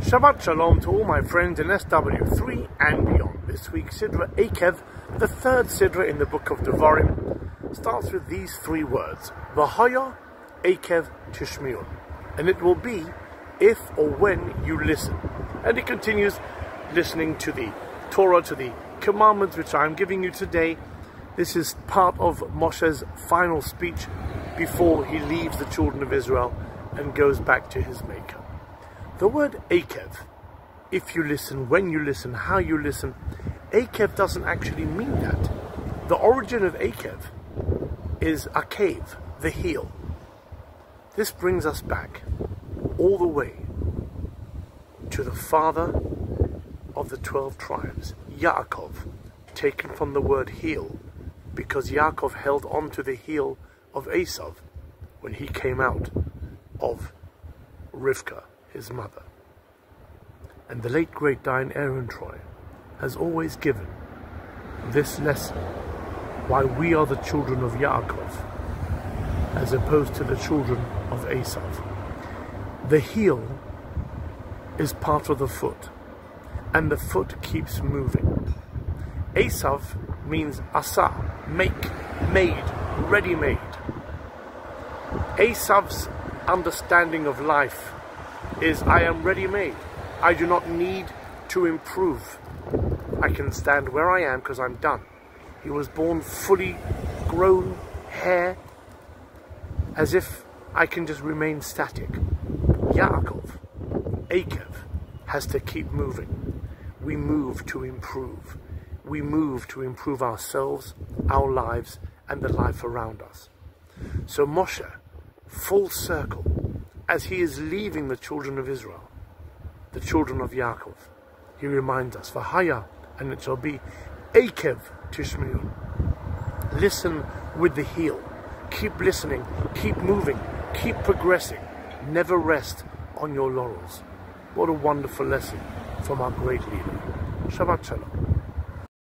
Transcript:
Shabbat Shalom to all my friends in SW3 and beyond. This week, Sidra Akev, the third Sidra in the book of Devarim, starts with these three words, Vahaya Akev Tishmiun. And it will be if or when you listen. And it continues listening to the Torah, to the commandments which I am giving you today. This is part of Moshe's final speech before he leaves the children of Israel and goes back to his Maker. The word Akev, if you listen, when you listen, how you listen, Akev doesn't actually mean that. The origin of Akev is a cave, the heel. This brings us back all the way to the father of the 12 tribes, Yaakov, taken from the word heel, because Yaakov held on to the heel of Esav when he came out of Rivka his mother. And the late great Dayan Ehrentreu has always given this lesson why we are the children of Yaakov as opposed to the children of Esav. The heel is part of the foot and the foot keeps moving. Esav means asa, make, made, ready-made. Esav's understanding of life is I am ready-made. I do not need to improve. I can stand where I am because I'm done. He was born fully grown hair as if I can just remain static. Yaakov, Akev, has to keep moving. We move to improve. We move to improve ourselves, our lives, and the life around us. So Moshe, full circle, as he is leaving the children of Israel, the children of Yaakov, he reminds us, Vahaya, and it shall be Akev Tishmiun. Listen with the heel. Keep listening, keep moving, keep progressing. Never rest on your laurels. What a wonderful lesson from our great leader. Shabbat Shalom.